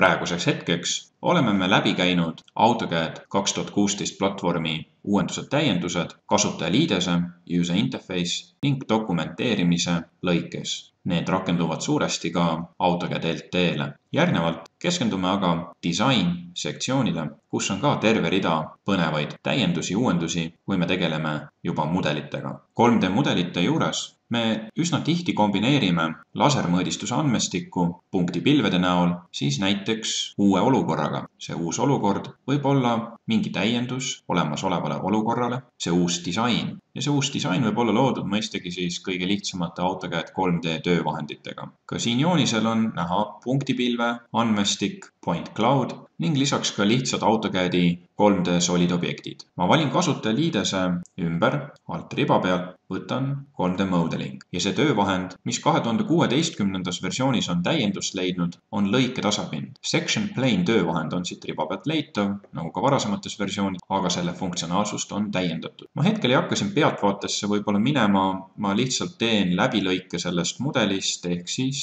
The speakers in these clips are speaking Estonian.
praeguseks hetkeks oleme me läbi käinud AutoCAD kaks tuhat kuusteist platvormi uuendused, täiendused, kasutajaliidese, user interface ning dokumenteerimise lõikes. Need rakenduvad suuresti ka AutoCAD LT-le. järgnevalt keskendume aga disain sektsioonile, kus on ka terve rida põnevaid täiendusi, uuendusi, kui me tegeleme juba mudelitega. 3D mudelite juures me üsna tihti kombineerime lasermõõdistuse andmestikku punktipilvede näol siis näiteks uue olukorraga. see uus olukord võib olla mingi täiendus olemasolevale olukorrale, see uus disain ja see uus disain võib olla loodud mõistagi siis kõige lihtsamate AutoCAD 3D töövahenditega. ka siin joonisel on näha punktipilve, andmestik, point cloud ning lisaks ka lihtsad AutoCAD-i 3D solid objektid. ma valin kasutajaliidese ümber alt riba pealt, võtan 3D modeling ja see töövahend, mis kahe tuhande kuueteistkümnendas versioonis on täiendust leidnud, on lõiketasapind. Section plane töövahend on siit riba pealt leitav, nagu ka varasemates versioonides, aga selle funktsionaalsust on täiendatud. ma hetkel ei hakka siin pealtvaatesse võib-olla minema, ma lihtsalt teen läbilõike sellest mudelist ehk siis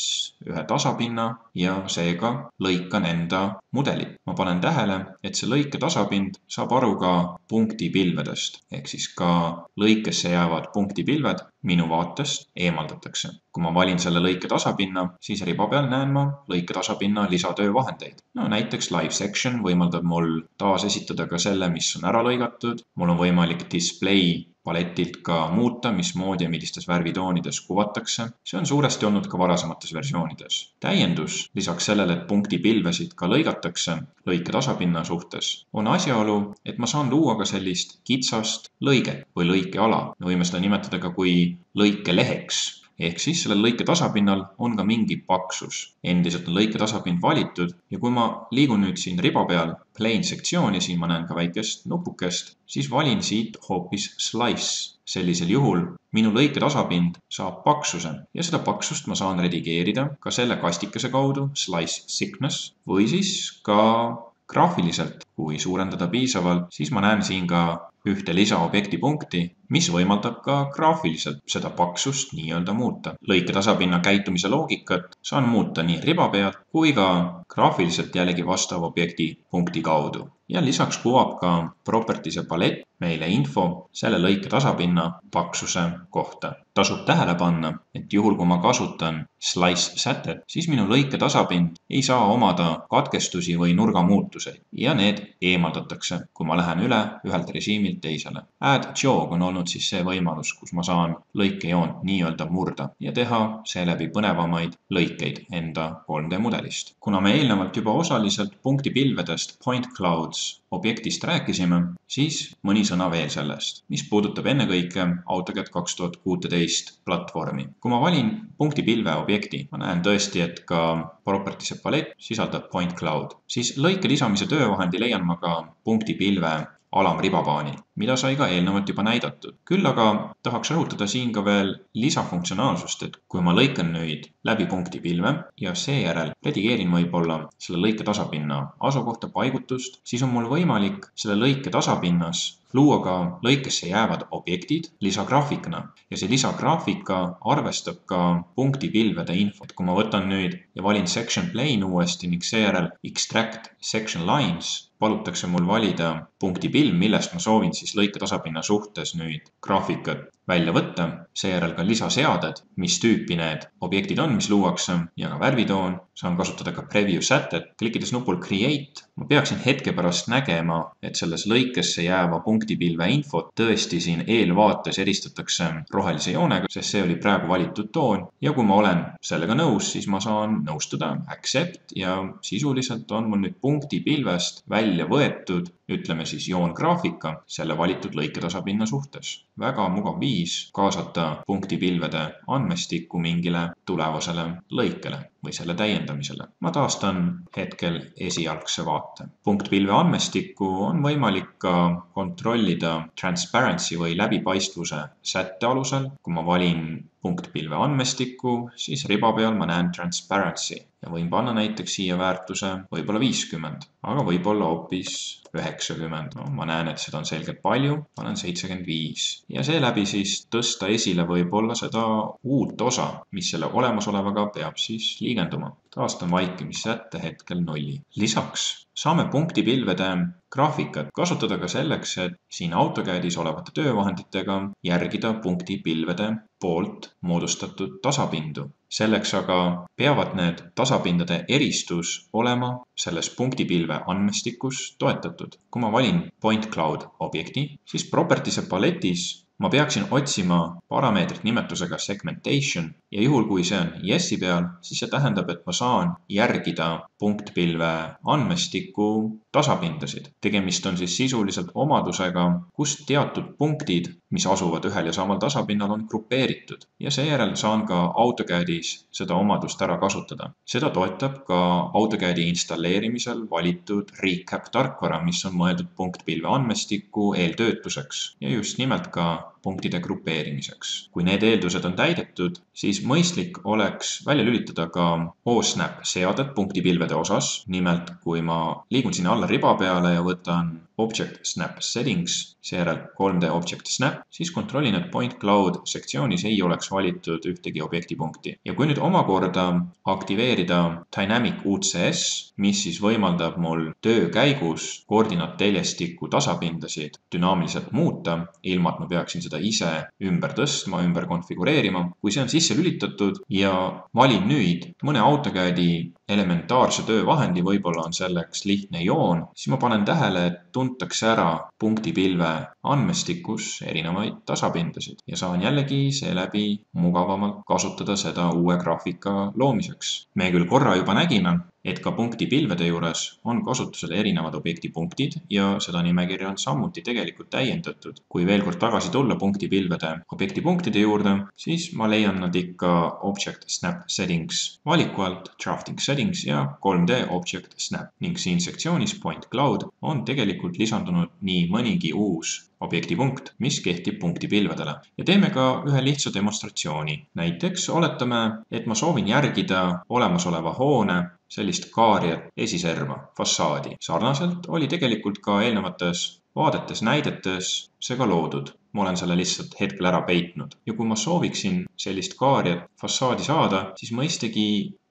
ühe tasapinna ja seega lõikan enda mudelit. ma panen tähele, et see lõike tasapind saab aru ka punktipilvedest ehk siis ka lõikesse jäävad punktid punktipilved minu vaatest eemaldatakse. kui ma valin selle lõike tasapinna, siis riba peal näen ma lõike tasapinna lisatöövahendeid. no näiteks live section võimaldab mul taasesitada ka selle, mis on ära lõigatud, mul on võimalik display paletilt ka muuta, mismoodi ja millistes värvitoonides kuvatakse. see on suuresti olnud ka varasemates versioonides. täiendus lisaks sellele, et punktipilvesid ka lõigatakse lõike tasapinna suhtes, on asjaolu, et ma saan luua ka sellist kitsast lõiget või lõikeala. me võime seda nimetada ka kui lõikeleheks ehk siis sellel lõike tasapinnal on ka mingi paksus. endiselt on lõike tasapind valitud ja kui ma liigun nüüd siin riba peal plane sektsiooni, siin ma näen ka väikest nupukest, siis valin siit hoopis slice. sellisel juhul minu lõike tasapind saab paksuse ja seda paksust ma saan redigeerida ka selle kastikese kaudu, slice thickness, või siis ka graafiliselt, kui suurendada piisavalt, siis ma näen siin ka ühte lisaobjekti punkti, mis võimaldab ka graafiliselt seda paksust nii-öelda muuta. lõike tasapinna käitumise loogikat saan muuta nii riba pealt kui ka graafiliselt jällegi vastava objekti punkti kaudu. Ja lisaks kuvab ka properties'e palett meile info selle lõike tasapinna paksuse kohta. tasub tähele panna, et juhul, kui ma kasutan slice sätet, siis minu lõike tasapind ei saa omada katkestusi või nurgamuutuseid ja need eemaldatakse, kui ma lähen üle ühelt režiimilt teisele. Add jog on olnud siis see võimalus, kus ma saan lõikejoont nii-öelda murda ja teha seeläbi põnevamaid lõikeid enda 3D mudelist. kuna me eelnevalt juba osaliselt punktipilvedest point clouds objektist rääkisime, siis mõni sõna veel sellest, mis puudutab ennekõike AutoCAD kaks tuhat kuuteteist platvormi. kui ma valin punktipilve objekti, ma näen tõesti, et ka properties'e palett sisaldab point cloud, siis lõike lisamise töövahendi leian ma ka punktipilve alamribapaanil, mida sai ka eelnevalt juba näidatud. küll aga tahaks rõhutada siin ka veel lisafunktsionaalsust, et kui ma lõikan nüüd läbi punktipilve ja seejärel redigeerin võib-olla selle lõike tasapinna asukohta, paigutust, siis on mul võimalik selle lõike tasapinnas luua ka lõikesse jäävad objektid lisagraafikana ja see lisagraafika arvestab ka punktipilvede infot. kui ma võtan nüüd ja valin section plane uuesti ning seejärel extract section lines, palutakse mul valida punktipilv, millest ma soovin siis lõike tasapinna suhtes nüüd graafikat välja võtta, seejärel ka lisaseaded, mis tüüpi need objektid on, mis luuakse ja ka värvitoon. saan kasutada ka preview sätet, klikkides nupul create, ma peaksin hetke pärast nägema, et selles lõikesse jääva punktipilve infot tõesti siin eelvaates eristatakse rohelise joonega, sest see oli praegu valitud toon. Ja kui ma olen sellega nõus, siis ma saan nõustuda, accept ja sisuliselt on mul nüüd punktipilvest välja võetud ütleme siis joongraafika selle valitud lõiketasapinna suhtes. väga mugav viis kaasata punktipilvede andmestikku mingile tulevasele lõikele või selle täiendamisele. ma taastan hetkel esialgse vaate. punktpilve andmestikku on võimalik ka kontrollida transparency või läbipaistvuse sätte alusel. kui ma valin punktpilve andmestikku, siis riba peal ma näen transparency ja võin panna näiteks siia väärtuse võib-olla viiskümmend, aga võib-olla hoopis üheksakümmend. no ma näen, et seda on selgelt palju, panen seitsekümmend viis ja seeläbi siis tõsta esile võib-olla seda uut osa, mis selle olemasolevaga peab siis liigenduma taastan vaikimissätte hetkel nulli. lisaks saame punktipilvede graafikat kasutada ka selleks, et siin AutoCADis olevate töövahenditega järgida punktipilvede poolt moodustatud tasapindu. Selleks aga peavad need tasapindade eristus olema selles punktipilve andmestikus toetatud. kui ma valin point cloud objekti, siis properties'e paletis ma peaksin otsima parameetrit nimetusega segmentation ja juhul, kui see on yes'i peal, siis see tähendab, et ma saan järgida punktpilve andmestiku tasapindasid. tegemist on siis sisuliselt omadusega, kus teatud punktid, mis asuvad ühel ja samal tasapinnal, on grupeeritud ja seejärel saan ka AutoCADis seda omadust ära kasutada. seda toetab ka AutoCADi installeerimisel valitud recap tarkvara, mis on mõeldud punktpilve andmestiku eeltöötluseks ja just nimelt ka punktide grupeerimiseks. kui need eeldused on täidetud, siis mõistlik oleks välja lülitada ka OSNAP seaded punktipilvede osas. nimelt, kui ma liigun sinna alla riba peale ja võtan Object Snap Settings, seejärel 3D Object Snap, siis kontrollin, et Point Cloud sektsioonis ei oleks valitud ühtegi objektipunkti. ja kui nüüd omakorda aktiveerida Dynamic UCS, mis siis võimaldab mul töö käigus koordinaatteljestikku tasapindasid dünaamiliselt muuta, ilma et ma peaksin seda ise ümber tõstma, ümber konfigureerima, kui see on sisse lülitatud ja valin nüüd mõne AutoCADi elementaarse töövahendi, võib-olla on selleks lihtne joon, siis ma panen tähele, et tuntakse ära punktipilve andmestikus erinevaid tasapindasid ja saan jällegi seeläbi mugavamalt kasutada seda uue graafika loomiseks. me küll korra juba nägime, et ka punktipilvede juures on kasutusel erinevad objektipunktid ja seda nimekirja on samuti tegelikult täiendatud. kui veel kord tagasi tulla punktipilvede objektipunktide juurde, siis ma leian nad ikka Object Snap Settings valiku alt, Drafting Settings ja 3D Object Snap ning siin sektsioonis Point Cloud on tegelikult lisandunud nii mõnigi uus objektipunkt, mis kehtib punktipilvedele. ja teeme ka ühe lihtsa demonstratsiooni. näiteks oletame, et ma soovin järgida olemasoleva hoone sellist kaarjat esiserva, fassaadi. sarnaselt oli tegelikult ka eelnevates vaadetes, näidetes see ka loodud. ma olen selle lihtsalt hetkel ära peitnud ja kui ma sooviksin sellist kaarjat fassaadi saada, siis mõistagi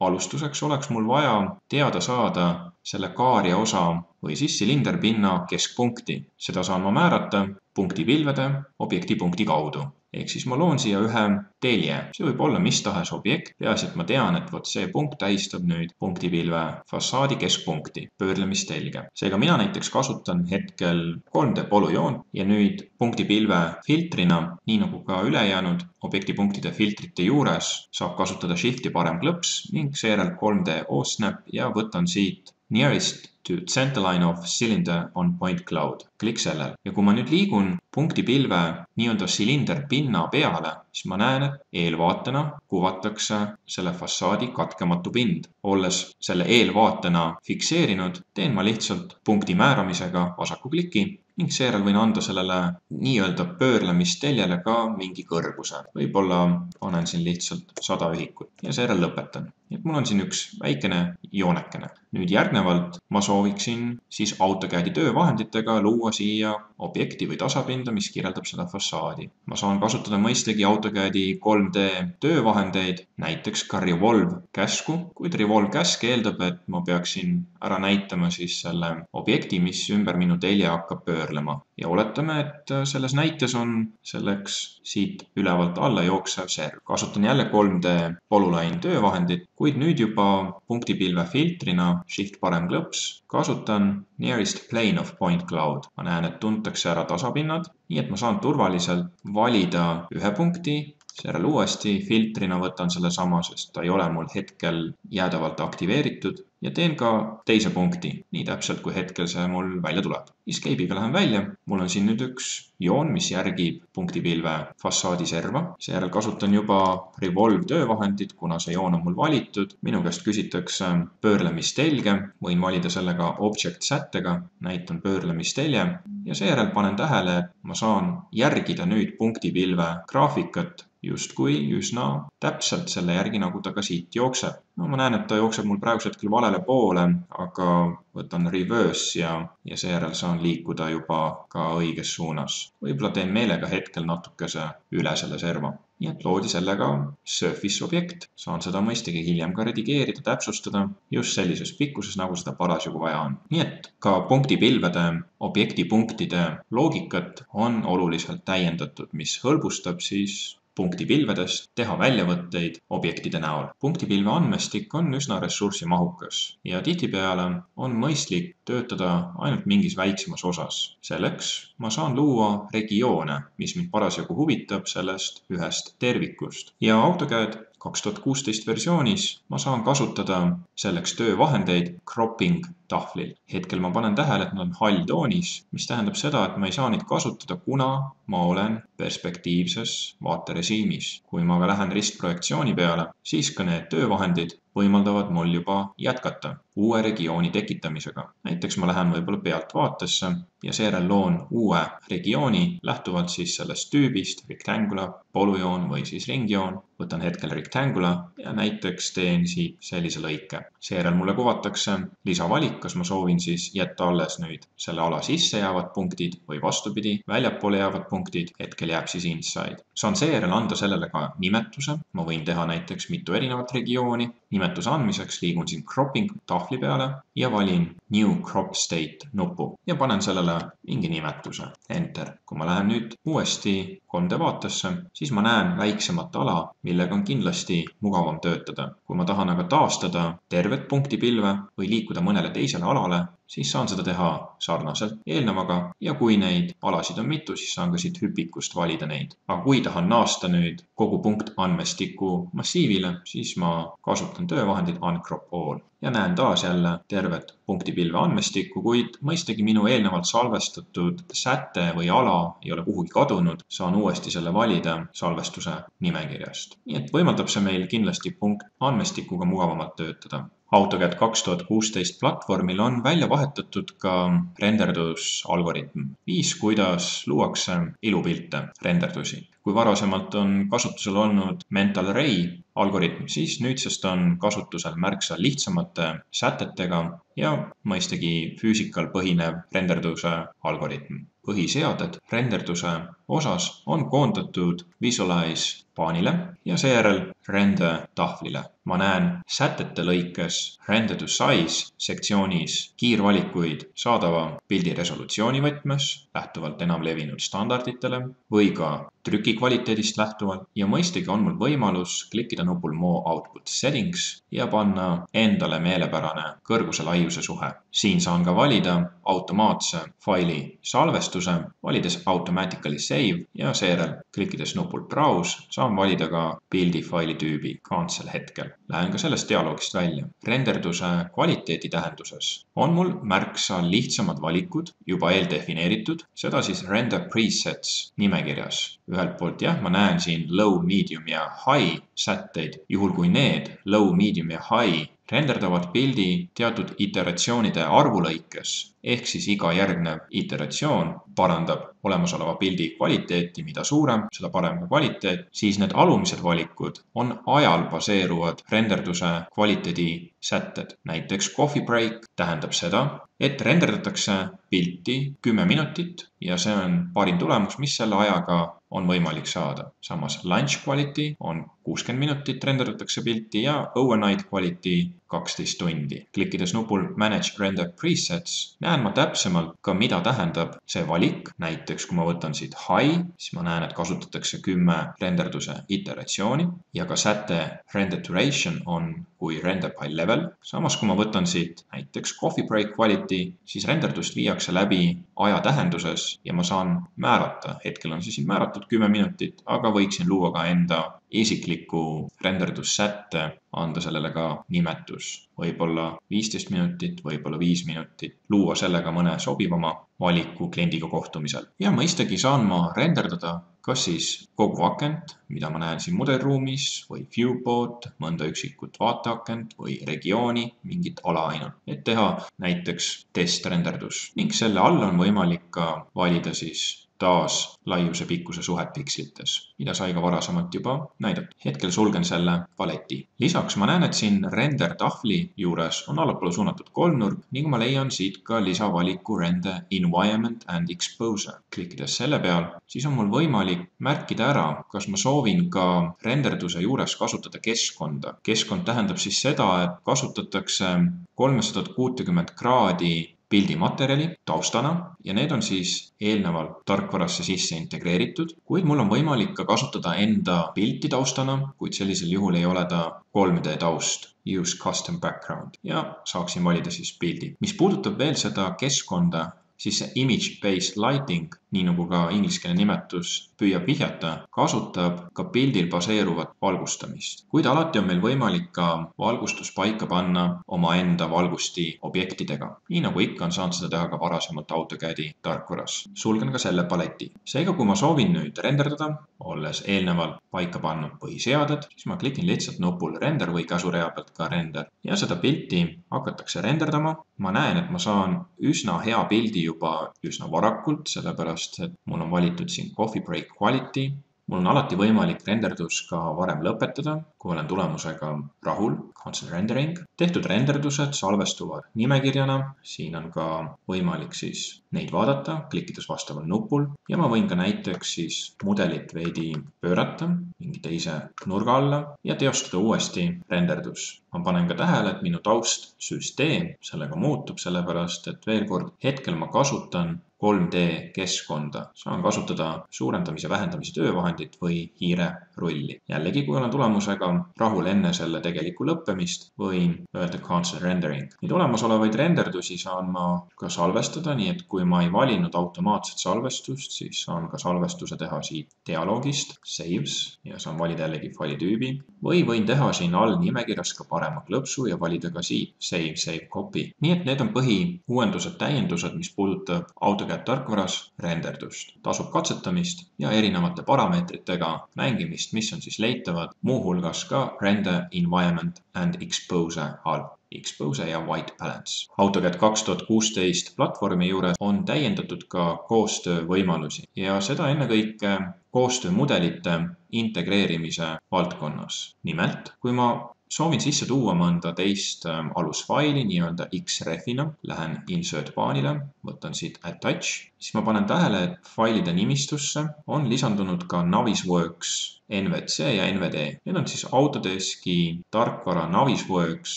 alustuseks oleks mul vaja teada saada selle kaarja osa või siis silinderpinna keskpunkti. seda saan ma määrata punktipilvede objektipunkti kaudu ehk siis ma loon siia ühe telje, see võib olla mis tahes objekt, peaasi, et ma tean, et vot see punkt tähistab nüüd punktipilve fassaadi keskpunkti, pöörlemistelge. seega mina näiteks kasutan hetkel 3D polüjoont ja nüüd punktipilve filtrina, nii nagu ka ülejäänud objektipunktide filtrite juures, saab kasutada Shifti parem klõps ning seejärel 3D O-snap ja võtan siit nearest to centerline of cylinder on point cloud. klikk sellel ja kui ma nüüd liigun punktipilve nii-öelda silinderpinna peale, siis ma näen, et eelvaatena kuvatakse selle fassaadi katkematu pind. olles selle eelvaatena fikseerinud, teen ma lihtsalt punkti määramisega vasaku kliki ning seejärel võin anda sellele nii-öelda pöörlemisteljele ka mingi kõrguse. võib-olla panen siin lihtsalt sada ühikut ja seejärel lõpetan. Nii et mul on siin üks väikene joonekene. nüüd järgnevalt ma sooviksin siis AutoCADi töövahenditega luua siia objekti või tasapinda, mis kirjeldab seda fassaadi. ma saan kasutada mõistagi AutoCADi 3D töövahendeid, näiteks ka Revolve käsku, kuid Revolve käsk eeldab, et ma peaksin ära näitama siis selle objekti, mis ümber minu telje hakkab pöörlema. ja oletame, et selles näites on selleks siit ülevalt alla jooksev serv. kasutan jälle 3D Polyline töövahendit, kuid nüüd juba punktipilve filtrina Shift parem klõps kasutan nearest plane of point cloud. ma näen, et tuntakse ära tasapinnad, nii et ma saan turvaliselt valida ühe punkti seejärel uuesti filtrina võtan sellesama, sest ta ei ole mul hetkel jäädavalt aktiveeritud. Ja teen ka teise punkti, nii täpselt kui hetkel see mul välja tuleb. Escape'iga lähen välja, mul on siin nüüd üks joon, mis järgib punktipilve fassaadi serva, seejärel kasutan juba Revolve töövahendit, kuna see joon on mul valitud. minu käest küsitakse pöörlemistelge, võin valida selle ka object sättega, näitan pöörlemistelje. Ja seejärel panen tähele, et ma saan järgida nüüd punktipilve graafikat justkui üsna täpselt selle järgi, nagu ta ka siit jookseb. no ma näen, et ta jookseb mul praegusel hetkel valele poole, aga võtan reverse ja, ja seejärel saan liikuda juba ka õiges suunas. võib-olla teen meelega hetkel natukese üle selle serva. nii et loodi sellega Surface objekt, saan seda mõistagi hiljem ka redigeerida, täpsustada just sellises pikkuses, nagu seda parasjagu vaja on. nii et ka punktipilvede objektipunktide loogikat on oluliselt täiendatud, mis hõlbustab siis punktipilvedest teha väljavõtteid objektide näol. punktipilve andmestik on üsna ressursimahukas ja tihtipeale on mõistlik töötada ainult mingis väiksemas osas. selleks ma saan luua regioone, mis mind parasjagu huvitab sellest ühest tervikust ja AutoCAD kaks tuhat kuusteist versioonis ma saan kasutada selleks töövahendeid cropping tahvlil. hetkel ma panen tähele, et nad on halltoonis, mis tähendab seda, et ma ei saa neid kasutada, kuna ma olen perspektiivses vaaterežiimis. kui ma aga lähen ristprojektsiooni peale, siis ka need töövahendid võimaldavad mul juba jätkata uue regiooni tekitamisega. näiteks ma lähen võib-olla pealtvaatesse ja seejärel loon uue regiooni lähtuvalt siis sellest tüübist, rectangular, polüjoon või siis ringjoon. võtan hetkel rectangular ja näiteks teen siit sellise lõike. seejärel mulle kuvatakse lisavalik, kas ma soovin siis jätta alles nüüd selle ala sisse jäävad punktid või vastupidi, väljapoole jäävad punktid, hetkel jääb siis inside. saan seejärel anda sellele ka nimetuse, ma võin teha näiteks mitu erinevat regiooni. nimetuse andmiseks liigun siin cropping tahvli peale ja valin new crop state nupu ja panen sellele mingi nimetuse, enter. kui ma lähen nüüd uuesti 3D vaatesse, siis ma näen väiksemat ala, millega on kindlasti mugavam töötada. kui ma tahan aga taastada tervet punktipilve või liikuda mõnele teisele alale, siis saan seda teha sarnaselt eelnevaga ja kui neid alasid on mitu, siis saan ka siit hüpikust valida neid. aga kui tahan naasta nüüd kogu punkt andmestiku massiivile, siis ma kasutan töövahendit uncrop all ja näen taas jälle tervet punktipilve andmestikku, kuid mõistagi minu eelnevalt salvestatud säte või ala ei ole kuhugi kadunud, saan uuesti selle valida salvestuse nimekirjast. nii et võimaldab see meil kindlasti punkt andmestikuga mugavamalt töötada AutoCAD kaks tuhat kuusteist platvormil on välja vahetatud ka renderdusalgoritm, viis, kuidas luuakse ilupilte, renderdusi. kui varasemalt on kasutusel olnud Mental Ray algoritm, siis nüüdsest on kasutusel märksa lihtsamate sätetega ja mõistagi füüsikal põhinev renderduse algoritm. põhiseaded renderduse osas on koondatud Visualize paanile ja seejärel rende tahvlile. ma näen sätete lõikes render to size sektsioonis kiirvalikuid saadava pildi resolutsiooni võtmes lähtuvalt enamlevinud standarditele või ka trüki kvaliteedist lähtuvalt ja mõistagi on mul võimalus klikkida nupul More output settings ja panna endale meelepärane kõrguse-laiuse suhe. siin saan ka valida automaatse faili salvestuse, valides automatically save ja seejärel klikkides nupul browse saan valida ka pildi faili tüübi cancel hetkel. Lähen ka sellest dialoogist välja. renderduse kvaliteedi tähenduses on mul märksa lihtsamad valikud juba eeldefineeritud, seda siis render presets nimekirjas. ühelt poolt jah, ma näen siin low, medium ja high sätteid, juhul kui need low, medium ja high renderdavad pildi teatud iteratsioonide arvu lõikes, ehk siis iga järgnev iteratsioon parandab olemasoleva pildi kvaliteeti, mida suurem, seda parem ka kvaliteet, siis need alumised valikud on ajal baseeruvad renderduse kvaliteedi sätted. näiteks coffee break tähendab seda, et renderdatakse pilti kümme minutit ja see on parim tulemus, mis selle ajaga on võimalik saada. samas lunch quality on kuuskümmend minutit renderdatakse pilti ja overnight quality kaksteist tundi. klikkides nupul Manage render presets näen ma täpsemalt ka, mida tähendab see valik. näiteks kui ma võtan siit high, siis ma näen, et kasutatakse kümme renderduse iteratsiooni ja ka säte render duration on kui render by level. samas, kui ma võtan siit näiteks coffee break quality, siis renderdust viiakse läbi aja tähenduses ja ma saan määrata, hetkel on see siin määratud kümme minutit, aga võiksin luua ka enda isikliku renderdussätte, anda sellele ka nimetus, võib-olla viisteist minutit, võib-olla viis minutit, luua sellega mõne sobivama valiku kliendiga kohtumisel. ja mõistagi saan ma renderdada kas siis kogu akent, mida ma näen siin mudelruumis või viewport, mõnda üksikut vaateakent või regiooni, mingit ala ainult, et teha näiteks testrenderdus. Ning selle all on võimalik ka valida siis taas laiuse pikkuse suhet pikslites, mida sai ka varasemalt juba näidatud. hetkel sulgen selle paleti. lisaks ma näen, et siin render tahvli juures on allapoole suunatud kolmnurk ning ma leian siit ka lisavaliku render environment and exposure. klikkides selle peal, siis on mul võimalik märkida ära, kas ma soovin ka renderduse juures kasutada keskkonda. keskkond tähendab siis seda, et kasutatakse kolmesada kuutekümmet kraadi pildimaterjali taustana ja need on siis eelnevalt tarkvarasse sisse integreeritud, kuid mul on võimalik ka kasutada enda pilti taustana, kuid sellisel juhul ei ole ta 3D taust. Use custom background ja saaksin valida siis pildi. mis puudutab veel seda keskkonda, siis see image based lighting, nii nagu ka ingliskeelne nimetus püüab vihjata, kasutab ka pildil baseeruvat valgustamist. kuid alati on meil võimalik ka valgustus paika panna omaenda valgusti objektidega. nii nagu ikka on saanud seda teha ka varasemalt AutoCAD-i tarkvaras. sulgen ka selle paleti. seega, kui ma soovin nüüd renderdada, olles eelnevalt paika pannud põhiseaded, siis ma klikin lihtsalt nupul render või käsurea pealt ka render ja seda pilti hakatakse renderdama. ma näen, et ma saan üsna hea pildi juba üsna varakult, sellepärast et mul on valitud siin coffee break quality. mul on alati võimalik renderdus ka varem lõpetada, kui olen tulemusega rahul, constant rendering. tehtud renderdused salvestuvad nimekirjana, siin on ka võimalik siis neid vaadata, klikkides vastaval nupul ja ma võin ka näiteks siis mudelit veidi pöörata mingi teise nurga alla ja teostada uuesti renderdus. ma panen ka tähele, et minu taustsüsteem sellega muutub, sellepärast et veel kord, hetkel ma kasutan 3D keskkonda. saan kasutada suurendamise, vähendamise töövahendit või hiirerulli. jällegi, kui olen tulemusega rahul enne selle tegelikku lõppemist, võin öelda constant rendering. Neid olemasolevaid renderdusi saan ma ka salvestada, nii et kui ma ei valinud automaatset salvestust, siis saan ka salvestuse teha siit dialoogist, saves ja saan valida jällegi faili tüübi või võin teha siin all nimekirjas ka parema klõpsu ja valida ka siit save, save copy. nii et need on põhiuuendused, täiendused, mis puudutab AutoCAD tarkvaras renderdust. tasub katsetamist ja erinevate parameetritega mängimist, mis on siis leitavad muuhulgas ka render environment and expose all Expose ja White Balance. AutoCAD kaks tuhat kuusteist platvormi juures on täiendatud ka koostöövõimalusi ja seda ennekõike koostöömudelite integreerimise valdkonnas. nimelt, kui ma soovin sisse tuua mõnda teist ähm, alusfaili nii-öelda Xrefina, lähen insert baanile, võtan siit attach, siis ma panen tähele, et failide nimistusse on lisandunud ka Navisworks NVC ja NVD. Need on siis Autodeski tarkvara Navisworks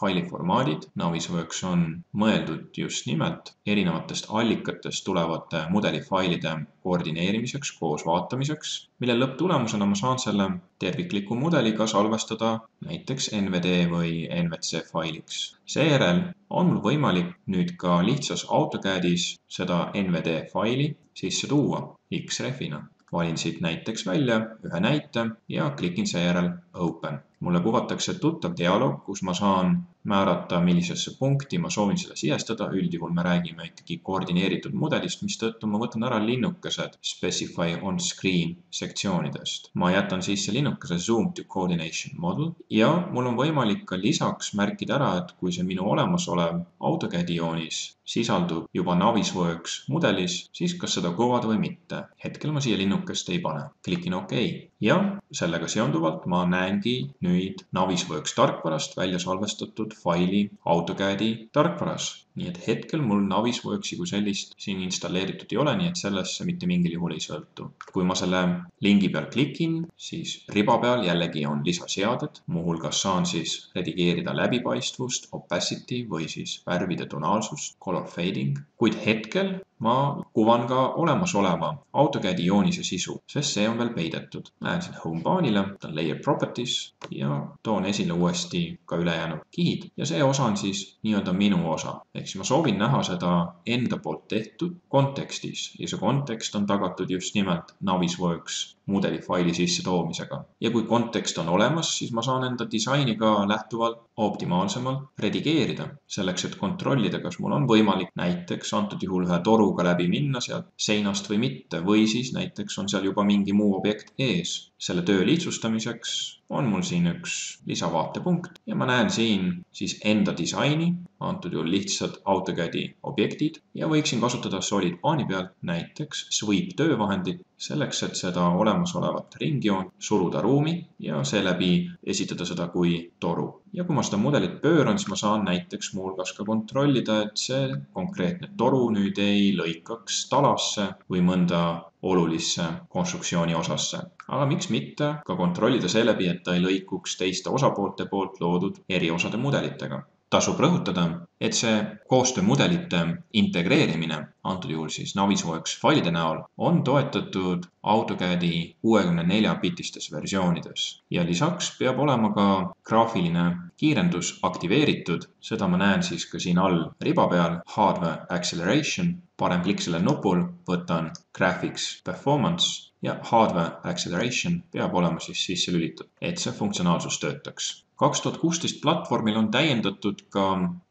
failiformaadid. Navisworks on mõeldud just nimelt erinevatest allikatest tulevate mudelifailide koordineerimiseks, koos vaatamiseks, mille lõpptulemusena ma saan selle tervikliku mudeliga salvestada näiteks NVD või NVC failiks. seejärel on mul võimalik nüüd ka lihtsas AutoCADis seda NVD faili sisse tuua Xrefina valin siit näiteks välja ühe näite ja klikin seejärel Open. Mulle kuvatakse tuttav dialoog, kus ma saan määrata, millisesse punkti ma soovin seda sihestada, üldjuhul me räägime ikkagi koordineeritud mudelist, mistõttu ma võtan ära linnukesed specify on screen sektsioonidest. ma jätan sisse linnukese zoom to coordination model ja mul on võimalik ka lisaks märkida ära, et kui see minu olemasolev AutoCAD-i joonis sisaldub juba Navisworks mudelis, siis kas seda kuvada või mitte. hetkel ma siia linnukest ei pane. klikin OK ja sellega seonduvalt ma näengi nüüd Navisworks tarkvarast välja salvestatud faili AutoCAD-i tarkvaras nii et hetkel mul Navisworksi kui sellist siin installeeritud ei ole, nii et sellest see mitte mingil juhul ei sõltu. kui ma selle lingi peal klikin, siis riba peal jällegi on lisaseaded, muuhulgas saan siis redigeerida läbipaistvust, opacity või siis värvide tonaalsust, color fading, kuid hetkel ma kuvan ka olemasoleva AutoCAD-i joonise sisu, sest see on veel peidetud. Lähen siin home baanile, võtan layer properties ja toon esile uuesti ka ülejäänud kihid ja see osa on siis nii-öelda minu osa. Ehk siis ma soovin näha seda enda poolt tehtud kontekstis. Ja see kontekst on tagatud just nimelt Navisworks mudeli faili sissetoomisega. ja kui kontekst on olemas, siis ma saan enda disaini ka lähtuvalt optimaalsemalt redigeerida, selleks et kontrollida, kas mul on võimalik näiteks antud juhul ühe toruga läbi minna sealt seinast või mitte või siis näiteks on seal juba mingi muu objekt ees. selle töö lihtsustamiseks on mul siin üks lisavaatepunkt ja ma näen siin siis enda disaini, antud juhul lihtsad AutoCAD-i objektid ja võiksin kasutada Solid plaani pealt näiteks sweep töövahendit selleks, et seda olemasolevat ringjoont suruda ruumi ja seeläbi esitada seda kui toru. ja kui ma seda mudelit pööran, siis ma saan näiteks muuhulgas ka kontrollida, et see konkreetne toru nüüd ei lõikaks talasse või mõnda olulisse konstruktsiooni osasse. aga miks mitte ka kontrollida seeläbi, et ta ei lõikuks teiste osapoolte poolt loodud eriosade mudelitega tasub rõhutada, et see koostöömudelite integreerimine, antud juhul siis Navisworks failide näol, on toetatud AutoCAD-i kuuekümne nelja bitistes versioonides. Ja lisaks peab olema ka graafiline kiirendus aktiveeritud, seda ma näen siis ka siin all riba peal, Hardware Acceleration, parem klikk sellel nupul, võtan Graphics Performance ja Hardware Acceleration peab olema siis sisse lülitatud, et see funktsionaalsus töötaks kaks tuhat kuusteist platvormil on täiendatud ka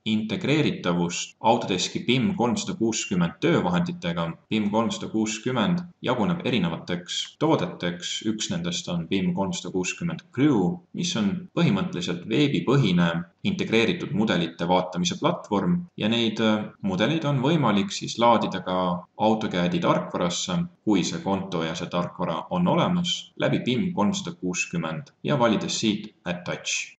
integreeritavust Autodeski BIM kolmsada kuuskümmend töövahenditega. BIM kolmsada kuuskümmend jaguneb erinevateks toodeteks, üks nendest on BIM kolmsada kuuskümmend Crew, mis on põhimõtteliselt veebipõhine integreeritud mudelite vaatamise platvorm. Ja neid äh, mudeleid on võimalik siis laadida ka AutoCAD-i tarkvarasse, kui see konto ja see tarkvara on olemas, läbi BIM kolmsada kuuskümmend ja valides siit Attach